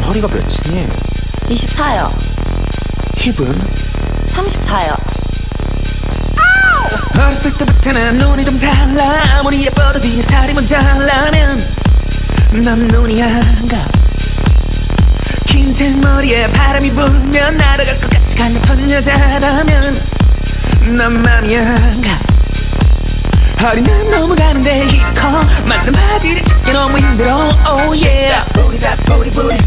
허리가 몇이니? 24요. 힙은? 34요. 어렸을 때부터 난 눈이 좀 달라 아무리 예뻐도 뒤에 살이 먼저라면 넌 눈이 안가 긴 생머리에 바람이 불면 날아갈 것 같이 강력한 여자라면 넌 맘이 안가 허리는 너무 가는데 힙이 커 맞는 바지를 찾기 너무 힘들어 Oh yeah that booty booty Shake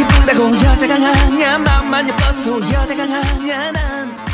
이쁘다고 여자가 아냐 맘만 예뻐서도 여자가 아냐 난